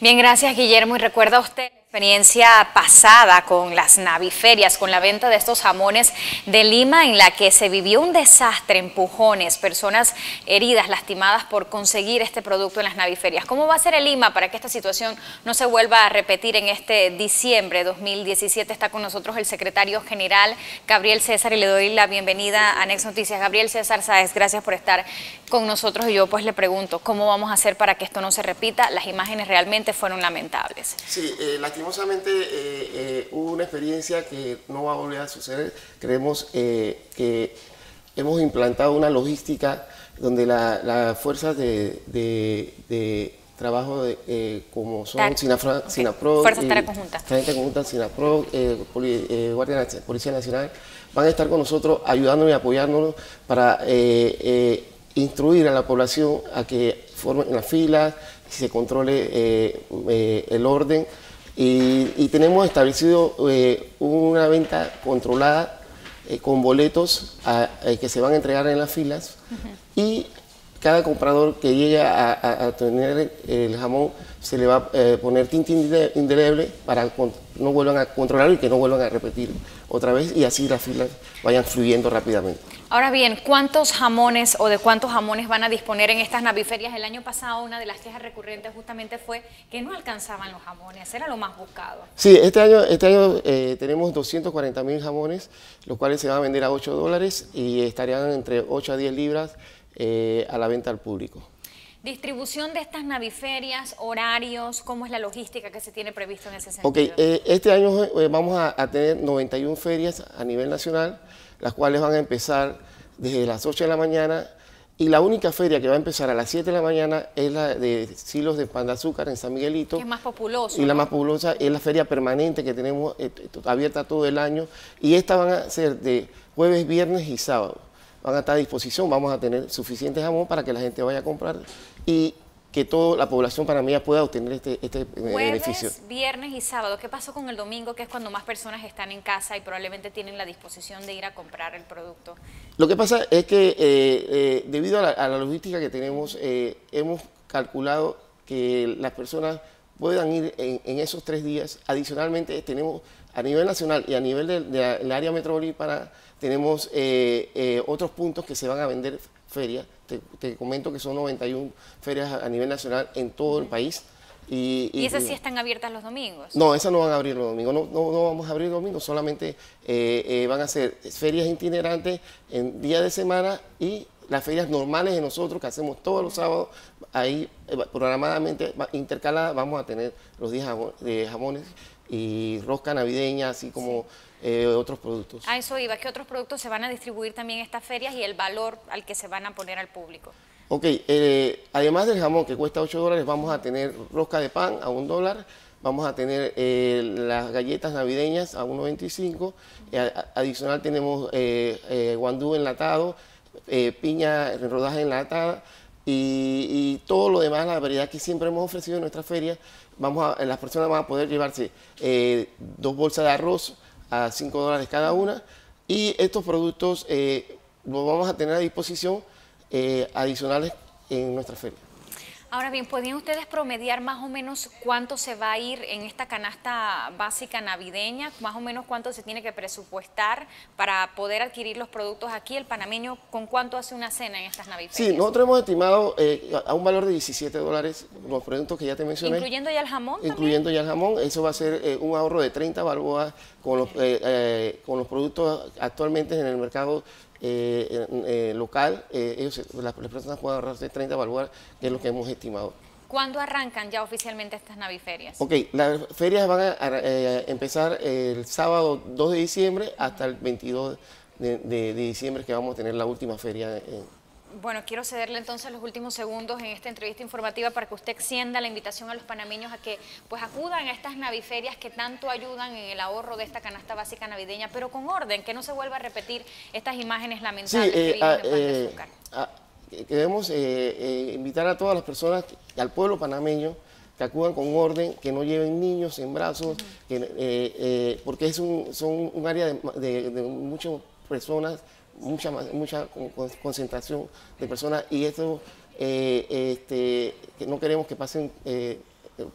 Bien, gracias Guillermo. Y recuerda usted experiencia pasada con las naviferias, con la venta de estos jamones de Lima, en la que se vivió un desastre, empujones, personas heridas, lastimadas por conseguir este producto en las naviferias. ¿Cómo va a ser el Lima para que esta situación no se vuelva a repetir en este diciembre de 2017? Está con nosotros el secretario general Gabriel César y le doy la bienvenida a Next Noticias. Gabriel César Sáez, gracias por estar con nosotros y yo pues le pregunto, ¿cómo vamos a hacer para que esto no se repita? Las imágenes realmente fueron lamentables. Sí, eh, lastimosamente eh, eh, hubo una experiencia que no va a volver a suceder. Creemos eh, que hemos implantado una logística donde las fuerzas de, trabajo como son SINAPRO, Fuerzas Conjuntas, Conjunta, SINAPRO, Guardia Policía Nacional, van a estar con nosotros ayudándonos y apoyándonos para instruir a la población a que formen las filas, se controle el orden y, tenemos establecido eh, una venta controlada eh, con boletos eh, que se van a entregar en las filas. Y cada comprador que llegue a, tener el jamón se le va a poner tinta indeleble para que no vuelvan a controlar y que no vuelvan a repetir otra vez y así las filas vayan fluyendo rápidamente. Ahora bien, ¿cuántos jamones o de cuántos jamones van a disponer en estas naviferias? El año pasado una de las quejas recurrentes justamente fue que no alcanzaban los jamones, era lo más buscado. Sí, este año, este año eh, tenemos 240 mil jamones, los cuales se van a vender a 8 dólares y estarían entre 8 a 10 libras eh, a la venta al público. Distribución de estas naviferias, horarios, ¿cómo es la logística que se tiene previsto en ese sentido? Ok, eh, este año vamos a, a tener 91 ferias a nivel nacional, las cuales van a empezar desde las 8 de la mañana y la única feria que va a empezar a las 7 de la mañana es la de silos de pan de azúcar en San Miguelito. Que es más populoso. Y la más populosa es la feria permanente que tenemos eh, abierta todo el año. Y esta van a ser de jueves, viernes y sábado. Van a estar a disposición, vamos a tener suficiente jamón para que la gente vaya a comprar. Y que toda la población panameña pueda obtener este, este eh, beneficio. viernes y sábado. ¿Qué pasó con el domingo, que es cuando más personas están en casa y probablemente tienen la disposición de ir a comprar el producto? Lo que pasa es que eh, eh, debido a la, logística que tenemos, hemos calculado que las personas puedan ir en, esos tres días. Adicionalmente, tenemos a nivel nacional y a nivel del de, área metropolitana, tenemos otros puntos que se van a vender ferias te, comento que son 91 ferias a, nivel nacional en todo el país. ¿Y, y, esas sí están abiertas los domingos? No, esas no van a abrir los domingos, no, no, vamos a abrir los domingos, solamente eh, eh, van a ser ferias itinerantes en día de semana y las ferias normales de nosotros que hacemos todos los sábados, ahí eh, programadamente intercaladas vamos a tener los días de jamones y rosca navideña, así como eh, otros productos. A eso iba, ¿qué otros productos se van a distribuir también en estas ferias y el valor al que se van a poner al público? Ok, eh, además del jamón que cuesta 8 dólares, vamos a tener rosca de pan a 1 dólar, vamos a tener eh, las galletas navideñas a 1.25, adicional tenemos guandú enlatado, piña en rodaje enlatada, y, todo lo demás, la variedad que siempre hemos ofrecido en nuestra feria, vamos a, las personas van a poder llevarse dos bolsas de arroz, a 5 dólares cada una. Y estos productos eh, los vamos a tener a disposición eh, adicionales en nuestra feria. Ahora bien, ¿podrían ustedes promediar más o menos cuánto se va a ir en esta canasta básica navideña? Más o menos cuánto se tiene que presupuestar para poder adquirir los productos aquí. El panameño, ¿con cuánto hace una cena en estas navidades? Sí, nosotros hemos estimado eh, a un valor de 17 dólares los productos que ya te mencioné. ¿Incluyendo ya el jamón Incluyendo ya el jamón. Eso va a ser eh, un ahorro de 30 balboas con los, eh, con los productos actualmente en el mercado eh, eh, local, eh, ellos, las, personas pueden ahorrarse 30 balboas, que es lo que hemos estimado. ¿Cuándo arrancan ya oficialmente estas naviferias? Ok, las ferias van a, empezar el sábado 2 de diciembre hasta el 22 de, diciembre que vamos a tener la última feria en, bueno, quiero cederle entonces los últimos segundos en esta entrevista informativa para que usted extienda la invitación a los panameños a que pues acudan a estas naviferias que tanto ayudan en el ahorro de esta canasta básica navideña, pero con orden, que no se vuelva a repetir estas imágenes lamentables sí, eh, ah, eh, ah, queremos eh, invitar a todas las personas, al pueblo panameño, que acudan con orden, que no lleven niños en brazos, porque es un, son un área de, de muchas personas mucha, mucha concentración de personas y esto eh, este, no queremos que pasen eh,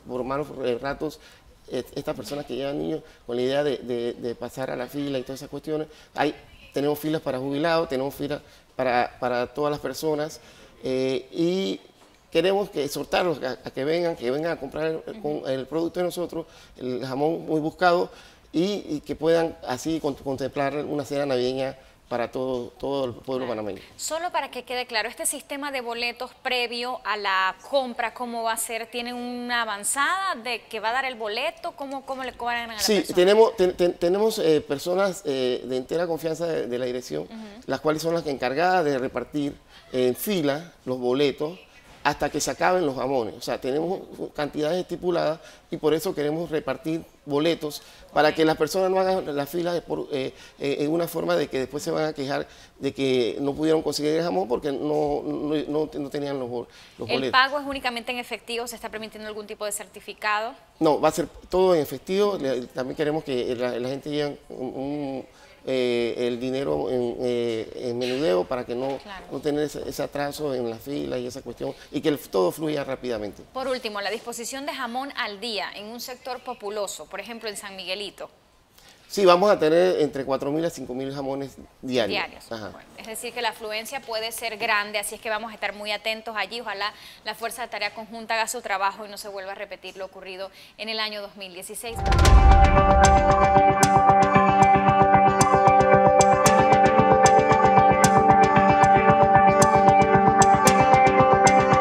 por malos ratos estas personas que llevan niños con la idea de, pasar a la fila y todas esas cuestiones. Hay, tenemos filas para jubilados, tenemos filas para, todas las personas y queremos que exhortarlos a, que vengan, que vengan a comprar el, producto de nosotros, el jamón muy buscado, y, que puedan así contemplar una cena navideña para todo, todo el pueblo panameño. Solo para que quede claro, este sistema de boletos previo a la compra, ¿cómo va a ser? ¿Tiene una avanzada de que va a dar el boleto? ¿Cómo, cómo le cobran a la Sí, tenemos, tenemos eh, personas eh, de entera confianza de, la dirección, las cuales son las encargadas de repartir en fila los boletos hasta que se acaben los jamones. O sea, tenemos cantidades estipuladas y por eso queremos repartir boletos para que las personas no hagan la fila eh, eh, en una forma de que después se van a quejar de que no pudieron conseguir el jamón porque no, no, tenían los, boletos. ¿El pago es únicamente en efectivo? ¿Se está permitiendo algún tipo de certificado? No, va a ser todo en efectivo. También queremos que la, gente lleve un eh, el dinero en, eh, menudeo para que no, no tener ese, atraso en la fila y esa cuestión y que todo fluya rápidamente. Por último, la disposición de jamón al día en un sector populoso, por ejemplo en San Miguelito. Sí, vamos a tener entre 4.000 a 5.000 jamones diarios. Diarios. es decir, que la afluencia puede ser grande, así es que vamos a estar muy atentos allí. Ojalá la Fuerza de Tarea Conjunta haga su trabajo y no se vuelva a repetir lo ocurrido en el año 2016.